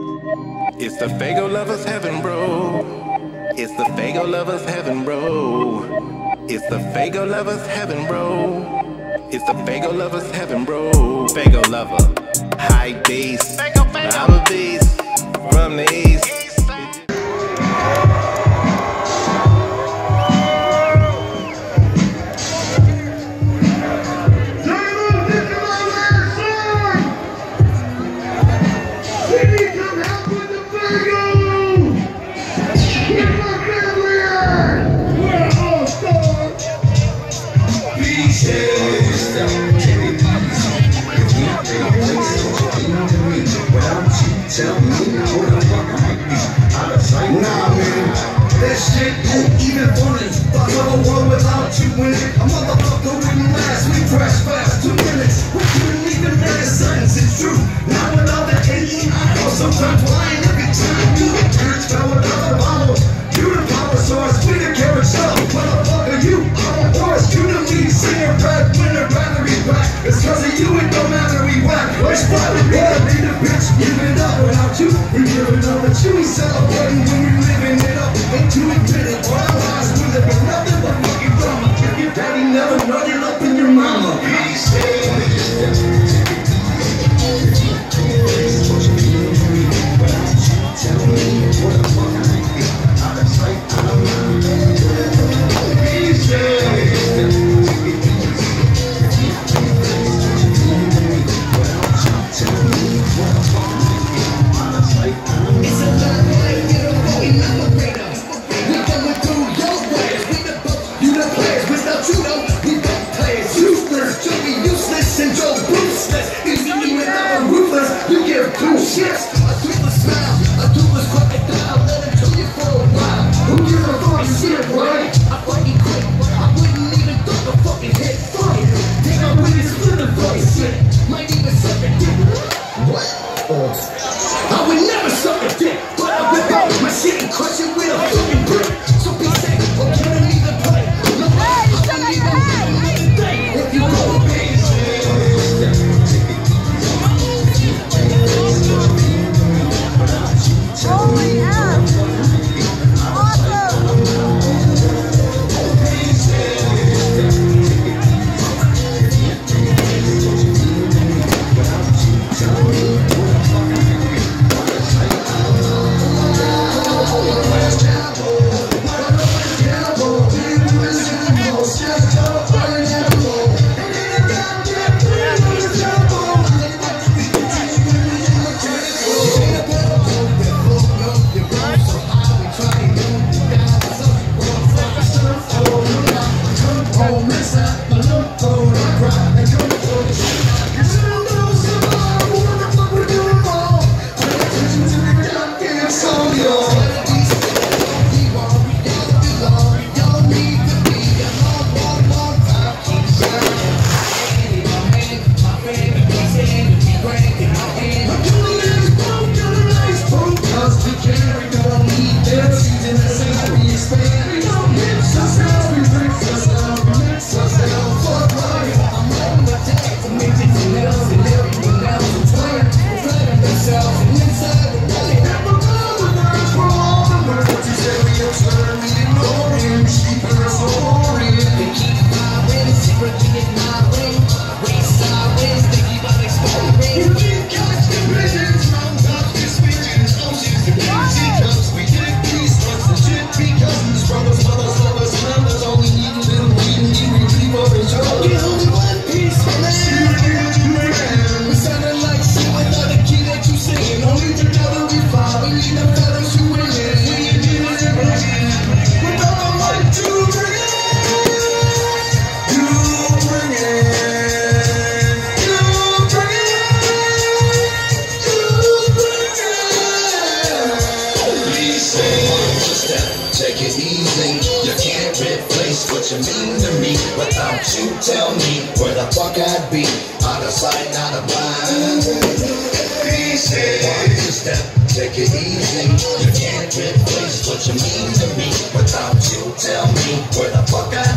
It's the Faygo lovers heaven, bro. It's the Faygo lovers heaven, bro. It's the Faygo lovers heaven, bro. It's the Faygo lovers heaven, bro. Faygo lover, high beast, I'm a beast from the east. But you be celebrating. when you sight, not a blind. Easy. Watch step, take it easy. You can't replace what you mean to me without you. Tell me where the fuck I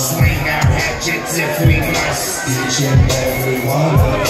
swing our hatchets if we must. Each and every one of us.